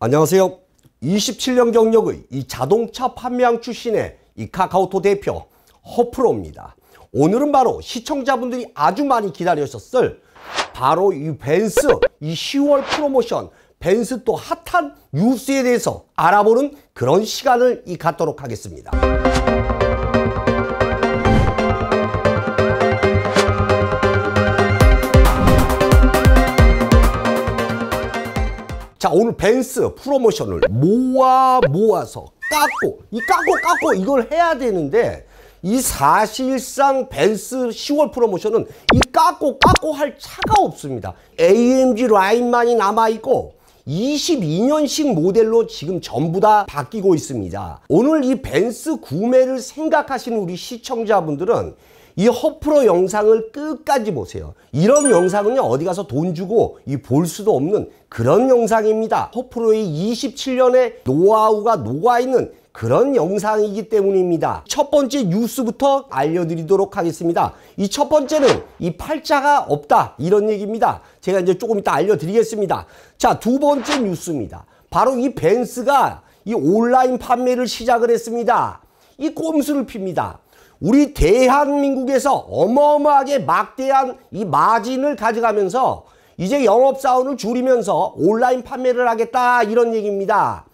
안녕하세요. 27년 경력의 이 자동차 판매왕 출신의 이 카카오톡 대표 허프로입니다. 오늘은 바로 시청자분들이 아주 많이 기다리셨을 바로 이 벤스 이 10월 프로모션 벤스 또 핫한 뉴스에 대해서 알아보는 그런 시간을 이 갖도록 하겠습니다. 자 오늘 벤스 프로모션을 모아 모아서 깎고 이 깎고 깎고 이걸 해야 되는데 이 사실상 벤스 10월 프로모션은 이 깎고 깎고 할 차가 없습니다. AMG 라인만이 남아있고 22년식 모델로 지금 전부 다 바뀌고 있습니다. 오늘 이 벤스 구매를 생각하시는 우리 시청자분들은 이 허프로 영상을 끝까지 보세요. 이런 영상은요 어디 가서 돈 주고 이 볼 수도 없는 그런 영상입니다. 허프로의 27년의 노하우가 녹아있는 그런 영상이기 때문입니다. 첫 번째 뉴스부터 알려드리도록 하겠습니다. 이 첫 번째는 이 팔자가 없다 이런 얘기입니다. 제가 이제 조금 이따 알려드리겠습니다. 자, 두 번째 뉴스입니다. 바로 이 벤스가 이 온라인 판매를 시작을 했습니다. 이 꼼수를 핍니다. 우리 대한민국에서 어마어마하게 막대한 이 마진을 가져가면서 이제 영업사원을 줄이면서 온라인 판매를 하겠다 이런 얘기입니다.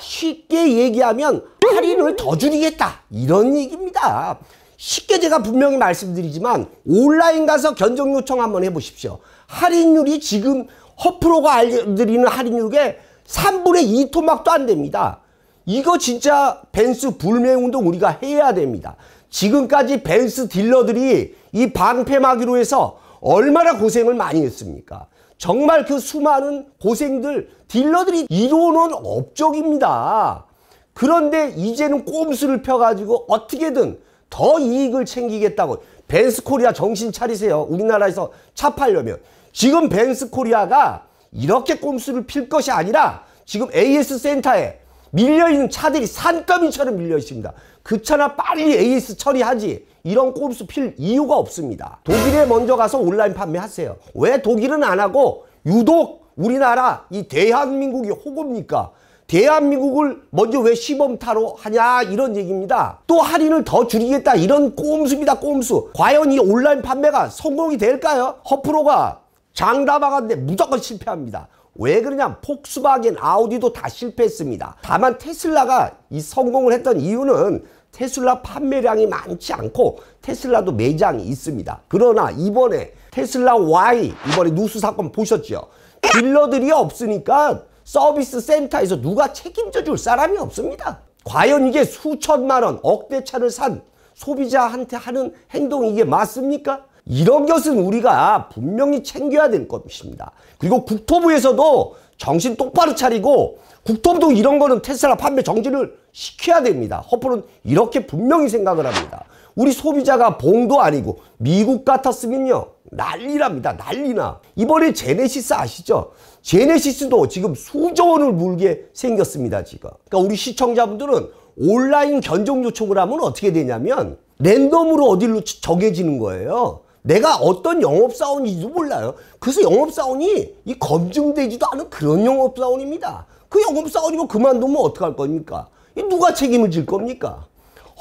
쉽게 얘기하면 할인을 더 줄이겠다 이런 얘기입니다. 쉽게 제가 분명히 말씀드리지만 온라인 가서 견적 요청 한번 해보십시오. 할인율이 지금 허프로가 알려드리는 할인율에 3분의 2 토막도 안 됩니다. 이거 진짜 벤스 불매운동 우리가 해야 됩니다. 지금까지 벤스 딜러들이 이 방패막이로 해서 얼마나 고생을 많이 했습니까? 정말 그 수많은 고생들 딜러들이 이루어놓은 업적입니다. 그런데 이제는 꼼수를 펴가지고 어떻게든 더 이익을 챙기겠다고 벤스 코리아 정신 차리세요. 우리나라에서 차 팔려면. 지금 벤스 코리아가 이렇게 꼼수를 필 것이 아니라 지금 AS 센터에 밀려있는 차들이 산더미처럼 밀려 있습니다. 그 차나 빨리 AS 처리하지 이런 꼼수 필 이유가 없습니다. 독일에 먼저 가서 온라인 판매하세요. 왜 독일은 안 하고 유독 우리나라 이 대한민국이 호구입니까? 대한민국을 먼저 왜 시범타로 하냐 이런 얘기입니다. 또 할인을 더 줄이겠다 이런 꼼수입니다. 꼼수. 과연 이 온라인 판매가 성공이 될까요? 허프로가 장담하건데 무조건 실패합니다. 왜 그러냐? 폭스바겐 아우디도 다 실패했습니다. 다만 테슬라가 이 성공을 했던 이유는 테슬라 판매량이 많지 않고 테슬라도 매장이 있습니다. 그러나 이번에 테슬라 Y 이번에 누수 사건 보셨죠? 딜러들이 없으니까 서비스 센터에서 누가 책임져 줄 사람이 없습니다. 과연 이게 수천만 원 억대차를 산 소비자한테 하는 행동이 이게 맞습니까? 이런 것은 우리가 분명히 챙겨야 될 것입니다. 그리고 국토부에서도 정신 똑바로 차리고 국토부도 이런 거는 테슬라 판매 정지를 시켜야 됩니다. 허프는 이렇게 분명히 생각을 합니다. 우리 소비자가 봉도 아니고 미국 같았으면요. 난리랍니다. 난리나. 이번에 제네시스 아시죠? 제네시스도 지금 수조 원을 물게 생겼습니다. 지금. 그러니까 우리 시청자분들은 온라인 견적 요청을 하면 어떻게 되냐면 랜덤으로 어디로 정해지는 거예요. 내가 어떤 영업사원인지도 몰라요. 그래서 영업사원이 이 검증되지도 않은 그런 영업사원입니다. 그 영업사원이면 그만두면 어떡할 겁니까? 누가 책임을 질 겁니까?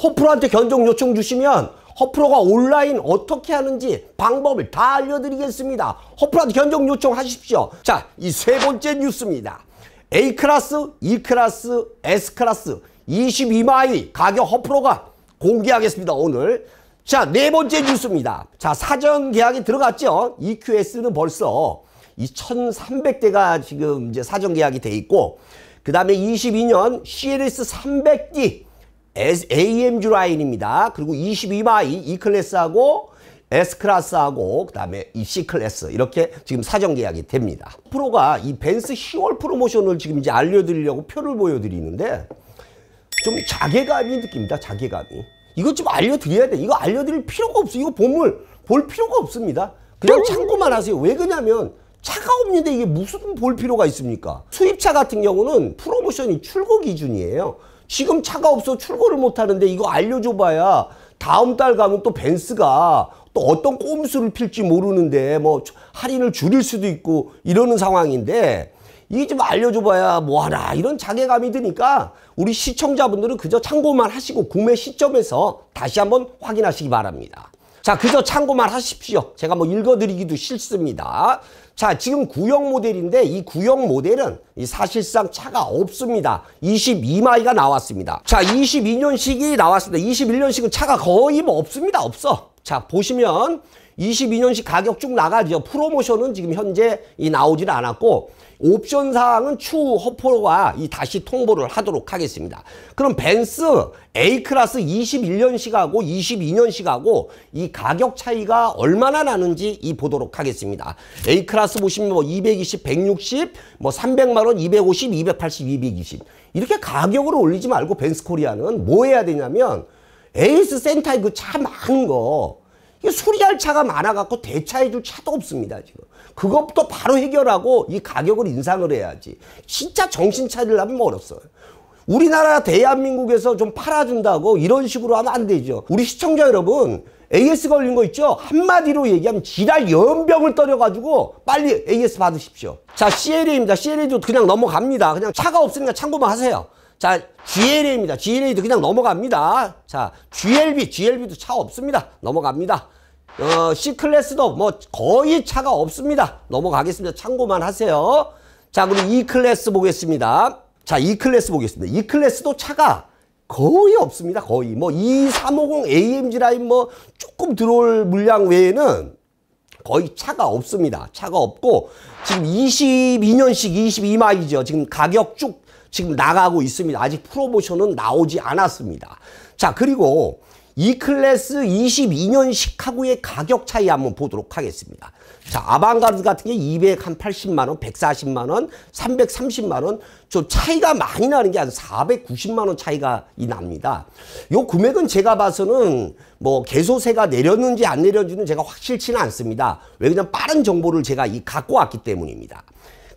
허프로한테 견적 요청 주시면 허프로가 온라인 어떻게 하는지 방법을 다 알려드리겠습니다. 허프로한테 견적 요청하십시오. 자, 이 세 번째 뉴스입니다. A클래스, E클래스, S클래스 22MY 가격 허프로가 공개하겠습니다. 오늘. 자, 네 번째 뉴스입니다. 자, 사전 계약이 들어갔죠. EQS는 벌써 이 1300대가 지금 이제 사전 계약이 돼 있고, 그 다음에 22년 CLS 300D AMG 라인입니다. 그리고 22MY E클래스하고 S클래스하고 그 다음에 이 C클래스 이렇게 지금 사전 계약이 됩니다. 허프로가 이 벤스 10월 프로모션을 지금 이제 알려드리려고 표를 보여드리는데 좀 자괴감이 느낍니다. 자괴감이. 이거 좀 알려드려야 돼. 이거 알려드릴 필요가 없어. 이거 보물 볼 필요가 없습니다. 그냥 참고만 하세요. 왜 그러냐면 차가 없는데 이게 무슨 볼 필요가 있습니까? 수입차 같은 경우는 프로모션이 출고 기준이에요. 지금 차가 없어 출고를 못 하는데 이거 알려줘봐야 다음 달 가면 또 벤스가 또 어떤 꼼수를 필지 모르는데 뭐 할인을 줄일 수도 있고 이러는 상황인데 이게 좀 알려줘봐야 뭐하나 이런 자괴감이 드니까 우리 시청자분들은 그저 참고만 하시고 구매 시점에서 다시 한번 확인하시기 바랍니다. 자, 그저 참고만 하십시오. 제가 뭐 읽어드리기도 싫습니다. 자, 지금 구형 모델인데 이 구형 모델은 사실상 차가 없습니다. 22마이가 나왔습니다. 자, 22년식이 나왔습니다. 21년식은 차가 거의 뭐 없습니다. 없어. 자, 보시면 22년식 가격 쭉 나가죠. 프로모션은 지금 현재 이 나오질 않았고 옵션 사항은 추후 허프로가 이 다시 통보를 하도록 하겠습니다. 그럼 벤스 A클래스 21년식하고 22년식하고 이 가격 차이가 얼마나 나는지 이 보도록 하겠습니다. A클래스 보시면 뭐 220, 160, 뭐 300만 원, 250, 280, 220 이렇게 가격을 올리지 말고 벤스 코리아는 뭐 해야 되냐면 AS 센터에 그 차 많은 거 수리할 차가 많아갖고 대차해줄 차도 없습니다, 지금. 그것부터 바로 해결하고 이 가격을 인상을 해야지. 진짜 정신 차리려면 멀었어요. 우리나라 대한민국에서 좀 팔아준다고 이런 식으로 하면 안 되죠. 우리 시청자 여러분, AS 걸린 거 있죠? 한마디로 얘기하면 지랄 연병을 떨여가지고 빨리 AS 받으십시오. 자, CLA입니다. CLA도 그냥 넘어갑니다. 그냥 차가 없으니까 참고만 하세요. 자, GLA입니다. GLA도 그냥 넘어갑니다. 자, GLB, GLB도 차 없습니다. 넘어갑니다. 어, C클래스도 뭐 거의 차가 없습니다. 넘어가겠습니다. 참고만 하세요. 자, 그럼 E클래스 보겠습니다. 자, E클래스 보겠습니다. E클래스도 차가 거의 없습니다. 거의. 뭐, 2350 AMG 라인 뭐, 조금 들어올 물량 외에는 거의 차가 없습니다. 차가 없고, 지금 22년식 22마이죠. 지금 가격 쭉 지금 나가고 있습니다. 아직 프로모션은 나오지 않았습니다. 자, 그리고 이 클래스 22년식하고의 가격 차이 한번 보도록 하겠습니다. 자, 아방가르드 같은 게 280만 원, 140만 원, 330만 원, 저 차이가 많이 나는 게 한 490만 원 차이가 납니다. 요 금액은 제가 봐서는 뭐 개소세가 내렸는지 안 내렸는지는 제가 확실치는 않습니다. 왜냐면 빠른 정보를 제가 이 갖고 왔기 때문입니다.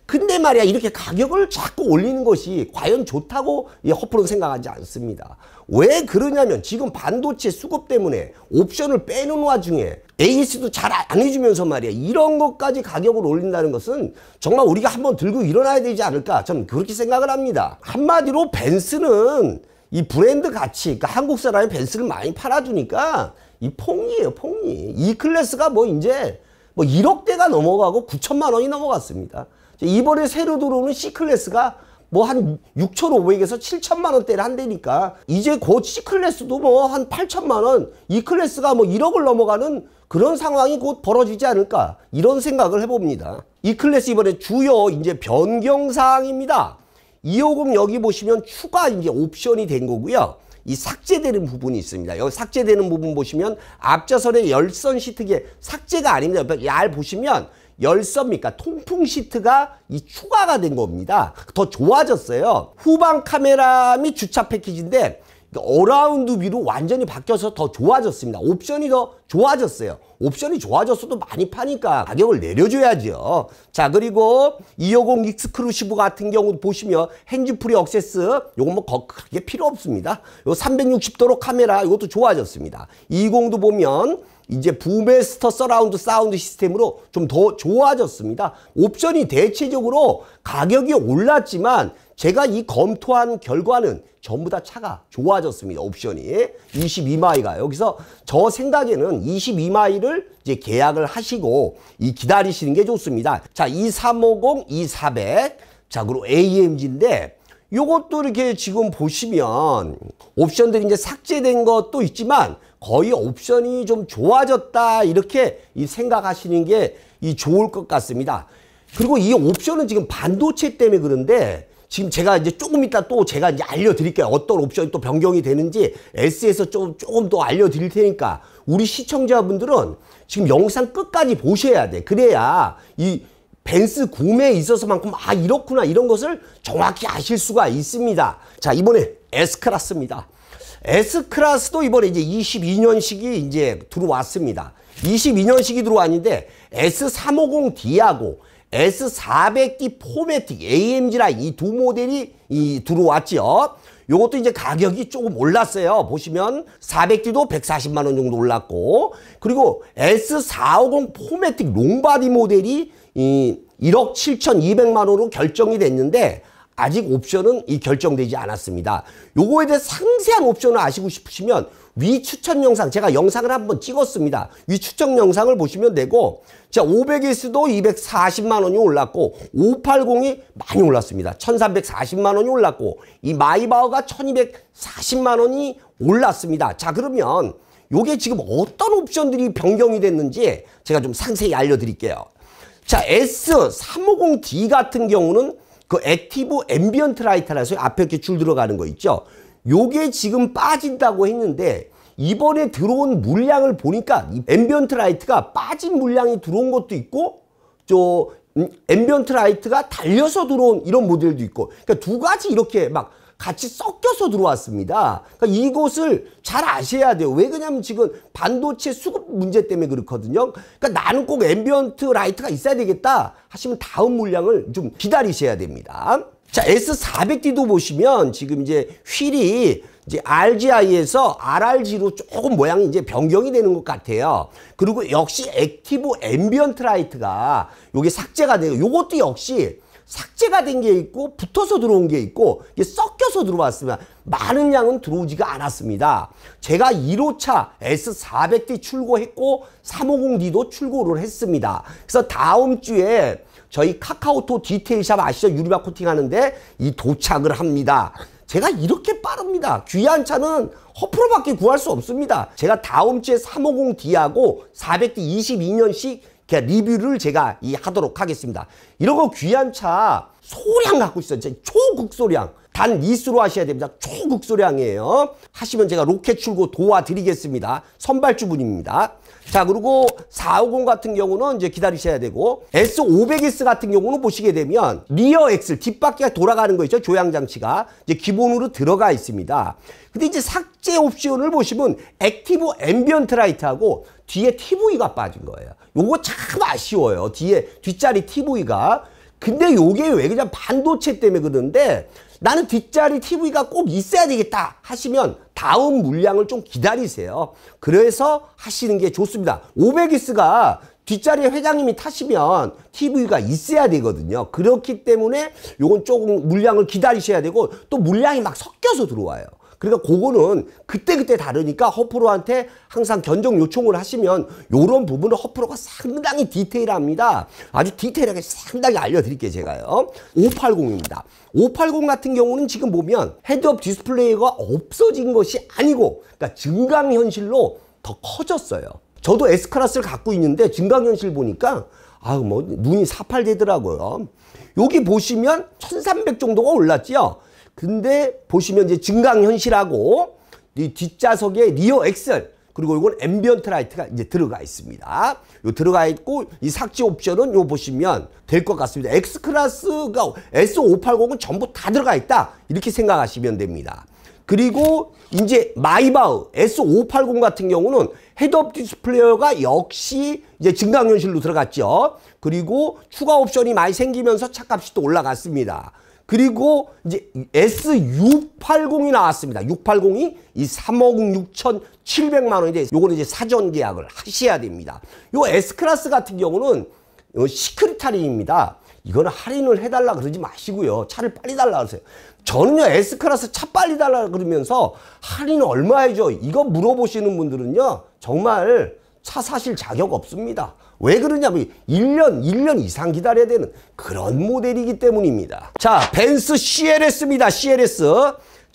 근데 말이야 이렇게 가격을 자꾸 올리는 것이 과연 좋다고 허프는 생각하지 않습니다. 왜 그러냐면 지금 반도체 수급 때문에 옵션을 빼는 와중에 AS도 잘 안 해주면서 말이야 이런 것까지 가격을 올린다는 것은 정말 우리가 한번 들고 일어나야 되지 않을까 저는 그렇게 생각을 합니다. 한마디로 벤스는 이 브랜드 가치 그러니까 한국 사람이 벤스를 많이 팔아주니까 이 퐁이에요 퐁이 이 클래스가 뭐 이제 뭐 1억대가 넘어가고 9천만 원이 넘어갔습니다. 이번에 새로 들어오는 C클래스가 뭐 한 6,500에서 7천만 원대를 한대니까 이제 곧 C클래스도 뭐 한 8천만 원, E클래스가 뭐 1억을 넘어가는 그런 상황이 곧 벌어지지 않을까 이런 생각을 해봅니다. E클래스 이번에 주요 이제 변경 사항입니다. 250 여기 보시면 추가 이제 옵션이 된 거고요. 이 삭제되는 부분이 있습니다. 여기 삭제되는 부분 보시면 앞좌석의 열선 시트기에 삭제가 아닙니다. 얄 보시면 열선입니까? 통풍 시트가 이 추가가 된 겁니다. 더 좋아졌어요. 후방 카메라 및 주차 패키지인데 around view로 완전히 바뀌어서 더 좋아졌습니다. 옵션이 더 좋아졌어요. 옵션이 좋아졌어도 많이 파니까 가격을 내려줘야죠. 자 그리고 250 exclusive 같은 경우 보시면 hands-free access 요건 뭐 크게 필요 없습니다. 요 360도로 카메라 이것도 좋아졌습니다. 20도 보면 이제 Burmester surround sound 시스템으로 좀 더 좋아졌습니다. 옵션이 대체적으로 가격이 올랐지만 제가 이 검토한 결과는 전부 다 차가 좋아졌습니다. 옵션이 22MY가 여기서 저 생각에는 22MY를 이제 계약을 하시고 이 기다리시는 게 좋습니다. 자, 2350, 2400. 자, 그리고 AMG인데 요것도 이렇게 지금 보시면 옵션들이 이제 삭제된 것도 있지만 거의 옵션이 좀 좋아졌다 이렇게 이 생각하시는 게 이 좋을 것 같습니다. 그리고 이 옵션은 지금 반도체 때문에 그런데 지금 제가 이제 조금 이따 또 제가 이제 알려드릴게요. 어떤 옵션이 또 변경이 되는지 S에서 좀, 조금 더 알려드릴 테니까 우리 시청자분들은 지금 영상 끝까지 보셔야 돼. 그래야 이 벤스 구매에 있어서만큼 아 이렇구나 이런 것을 정확히 아실 수가 있습니다. 자 이번에 S클래스입니다. S클래스도 이번에 이제 22년식이 이제 들어왔습니다. 22년식이 들어왔는데 S350D하고 S400D 4MATIC AMG 라인 이 두 모델이 이 들어왔죠. 요것도 이제 가격이 조금 올랐어요. 보시면 400D도 140만 원 정도 올랐고 그리고 S450 4MATIC long body 모델이 이 1억 7,200만 원으로 결정이 됐는데 아직 옵션은 이 결정되지 않았습니다. 요거에 대해 상세한 옵션을 아시고 싶으시면 위 추천 영상 제가 영상을 한번 찍었습니다. 위 추천 영상을 보시면 되고 자 500S도 240만 원이 올랐고 580이 많이 올랐습니다. 1340만 원이 올랐고 이 마이바흐가 1240만 원이 올랐습니다. 자 그러면 요게 지금 어떤 옵션들이 변경이 됐는지 제가 좀 상세히 알려드릴게요. 자 S350D 같은 경우는 그 active ambient light라서 앞에 이렇게 줄 들어가는 거 있죠. 요게 지금 빠진다고 했는데 이번에 들어온 물량을 보니까 이 ambient light가 빠진 물량이 들어온 것도 있고 저 음, ambient light가 달려서 들어온 이런 모델도 있고 그러니까 두 가지 이렇게 막 같이 섞여서 들어왔습니다. 그러니까 이것을 잘 아셔야 돼요. 왜 그러냐면 지금 반도체 수급 문제 때문에 그렇거든요. 그러니까 나는 꼭 ambient light가 있어야 되겠다 하시면 다음 물량을 좀 기다리셔야 됩니다. 자, S400D도 보시면 지금 이제 휠이 이제 RGI에서 RRG로 조금 모양이 이제 변경이 되는 것 같아요. 그리고 역시 active ambient light가 요게 삭제가 돼요. 요것도 역시 삭제가 된 게 있고 붙어서 들어온 게 있고 이게 섞여서 들어왔습니다. 많은 양은 들어오지가 않았습니다. 제가 1호차 S400D 출고했고 350D도 출고를 했습니다. 그래서 다음 주에 저희 카카오토 detail shop 아시죠? 유리막 코팅 하는데 이 도착을 합니다. 제가 이렇게 빠릅니다. 귀한 차는 허프로밖에 구할 수 없습니다. 제가 다음 주에 350D하고 400D 22년식 리뷰를 제가 이 하도록 하겠습니다. 이런 거 귀한 차 소량 갖고 있어요. 초극소량. 단 리스로 하셔야 됩니다. 초극소량이에요. 하시면 제가 로켓 출고 도와드리겠습니다. 선발주분입니다. 자 그리고 450 같은 경우는 이제 기다리셔야 되고 S500S 같은 경우는 보시게 되면 rear axle 뒷바퀴가 돌아가는 거 있죠 조향 장치가 이제 기본으로 들어가 있습니다 근데 이제 삭제 옵션을 보시면 active ambient light하고 뒤에 TV가 빠진 거예요 요거 참 아쉬워요 뒤에 뒷자리 TV가 근데 요게 왜 그냥 반도체 때문에 그러는데 나는 뒷자리 TV가 꼭 있어야 되겠다 하시면 다음 물량을 좀 기다리세요. 그래서 하시는 게 좋습니다. 500S가 뒷자리에 회장님이 타시면 TV가 있어야 되거든요. 그렇기 때문에 요건 조금 물량을 기다리셔야 되고 또 물량이 막 섞여서 들어와요. 그러니까 그거는 그때그때 다르니까 허프로한테 항상 견적 요청을 하시면 요런 부분을 허프로가 상당히 디테일합니다. 아주 디테일하게 상당히 알려드릴게요, 제가요. 580입니다. 580 같은 경우는 지금 보면 head-up display가 없어진 것이 아니고 그러니까 증강현실로 더 커졌어요. 저도 S클래스를 갖고 있는데 증강현실 보니까 아우 뭐 눈이 사팔되더라고요. 여기 보시면 1300 정도가 올랐지요. 근데 보시면 이제 증강현실하고 이 뒷좌석에 rear axle 그리고 이건 ambient light가 이제 들어가 있습니다. 요 들어가 있고 이 삭제 옵션은 요 보시면 될 것 같습니다. S 클래스가 S580은 전부 다 들어가 있다. 이렇게 생각하시면 됩니다. 그리고 이제 마이바흐 S580 같은 경우는 head-up display가 역시 이제 증강현실로 들어갔죠. 그리고 추가 옵션이 많이 생기면서 차값이 또 올라갔습니다. 그리고 이제 S680이 나왔습니다. 680이 이 3억 6,700만 원인데 요거는 이제 사전 계약을 하셔야 됩니다. 요 S클래스 같은 경우는 secret 할인입니다. 이거는 할인을 해달라 그러지 마시고요. 차를 빨리 달라 그러세요. 저는요 S클래스 차 빨리 달라 그러면서 할인 얼마이죠? 이거 물어보시는 분들은요 정말 차 사실 자격 없습니다. 왜 그러냐면 1년, 1년 이상 기다려야 되는 그런 모델이기 때문입니다. 자, 벤츠 CLS입니다. CLS.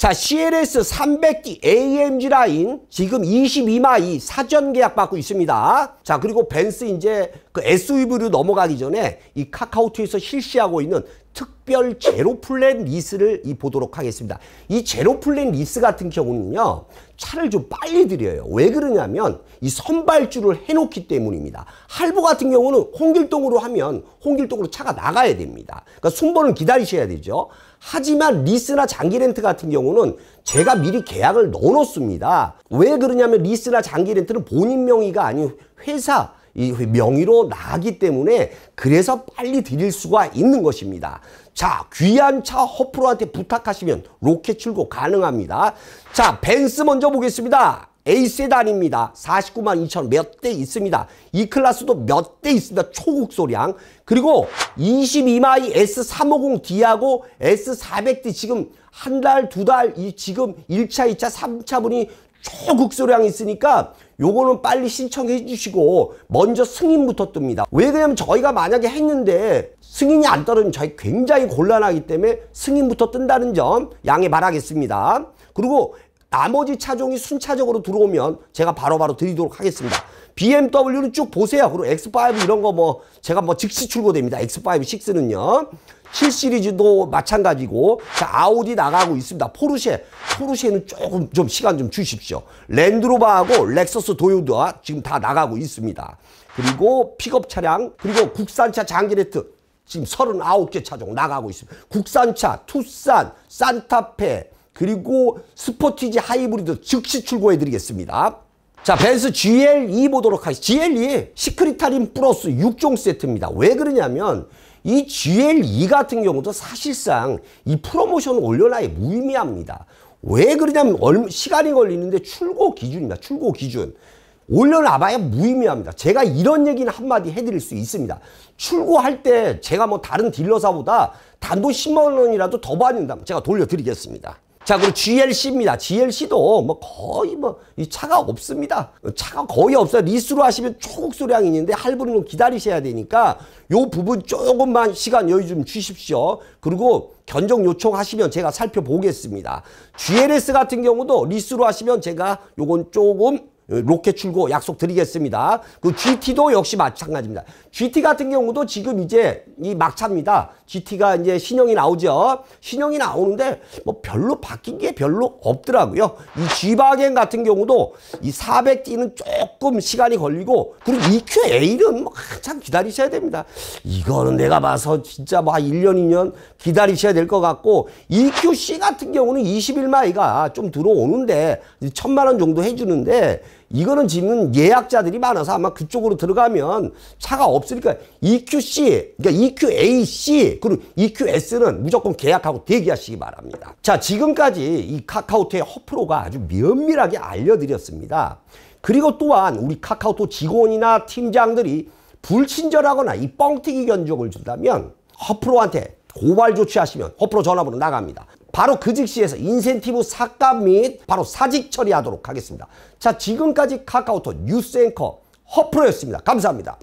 자, CLS 300D AMG 라인 지금 22마이 사전 계약 받고 있습니다. 자, 그리고 벤츠 이제 그 SUV로 넘어가기 전에 이 카카오톡에서 실시하고 있는 특별 zero plan 리스를 이 보도록 하겠습니다. 이 zero plan 리스 같은 경우는요. 차를 좀 빨리 드려요. 왜 그러냐면 이 선발주를 해놓기 때문입니다. 할부 같은 경우는 홍길동으로 하면 홍길동으로 차가 나가야 됩니다. 그러니까 순번을 기다리셔야 되죠. 하지만 리스나 장기 렌트 같은 경우는 제가 미리 계약을 넣어놓습니다. 왜 그러냐면 리스나 장기 렌트는 본인 명의가 아닌 회사 이 명의로 나가기 때문에 그래서 빨리 드릴 수가 있는 것입니다. 자, 귀한 차 허프로한테 부탁하시면 로켓 출고 가능합니다. 자, 벤츠 먼저 보겠습니다. A 세단입니다. 49만 2천 몇 대 있습니다. E 클래스도 몇 대 있습니다. 초극소량. 그리고 22마이 S350D하고 S400D 지금 한 달, 두 달, 이 지금 1차, 2차, 3차 분이 초극소량이 있으니까 요거는 빨리 신청해 주시고 먼저 승인부터 뜹니다. 왜 그러냐면 저희가 만약에 했는데 승인이 안 떨어지면 저희 굉장히 곤란하기 때문에 승인부터 뜬다는 점 양해 바라겠습니다. 그리고 나머지 차종이 순차적으로 들어오면 제가 바로바로 바로 드리도록 하겠습니다. BMW는 쭉 보세요. 그리고 X5 이런 거 뭐 제가 뭐 즉시 출고됩니다. X5 6는요. 7 시리즈도 마찬가지고 자 아우디 나가고 있습니다. 포르쉐 포르쉐는 조금 좀 시간 좀 주십시오. 랜드로버하고 렉서스 도요타 지금 다 나가고 있습니다. 그리고 픽업 차량 그리고 국산차 장기렌트 지금 39개 차종 나가고 있습니다. 국산차 투싼 산타페 그리고 스포티지 하이브리드 즉시 출고해 드리겠습니다. 자, 벤츠 GL2 보도록 하겠습니다. GL2 시크릿타림 플러스 6종 세트입니다. 왜 그러냐면 이 GL2 같은 경우도 사실상 이 프로모션을 올려놔야 무의미합니다. 왜 그러냐면 시간이 걸리는데 출고 기준입니다. 출고 기준. 올려놔봐야 무의미합니다. 제가 이런 얘기는 한마디 해드릴 수 있습니다. 출고할 때 제가 뭐 다른 딜러사보다 단돈 10만 원이라도 더 받는다면 제가 돌려드리겠습니다. 자, 그리고 GLC입니다. GLC도 뭐 거의 뭐 이 차가 없습니다. 차가 거의 없어요. 리스로 하시면 초극소량이 있는데 할부는 기다리셔야 되니까 요 부분 조금만 시간 여유 좀 주십시오. 그리고 견적 요청하시면 제가 살펴보겠습니다. GLS 같은 경우도 리스로 하시면 제가 요건 조금 로켓 출고 약속 드리겠습니다. 그 GT도 역시 마찬가지입니다. GT 같은 경우도 지금 이제 이 막차입니다. GT가 이제 신형이 나오죠. 신형이 나오는데 뭐 별로 바뀐 게 별로 없더라고요. 이 G바겐 같은 경우도 이 400D는 조금 시간이 걸리고 그리고 EQA는 뭐 한참 기다리셔야 됩니다. 이거는 내가 봐서 진짜 뭐 1년, 2년 기다리셔야 될 것 같고 EQC 같은 경우는 21마이가 좀 들어오는데 천만 원 정도 해주는데 이거는 지금 예약자들이 많아서 아마 그쪽으로 들어가면 차가 없으니까 EQC, 그러니까 EQAC, 그리고 EQS는 무조건 계약하고 대기하시기 바랍니다. 자, 지금까지 이 카카오톡의 허프로가 아주 면밀하게 알려드렸습니다. 그리고 또한 우리 카카오톡 직원이나 팀장들이 불친절하거나 이 뻥튀기 견적을 준다면 허프로한테 고발 조치하시면 허프로 전화번호 나갑니다. 바로 그 즉시에서 인센티브 삭감 및 바로 사직 처리하도록 하겠습니다. 자 지금까지 카카오톡 뉴스 앵커 허프로였습니다. 감사합니다.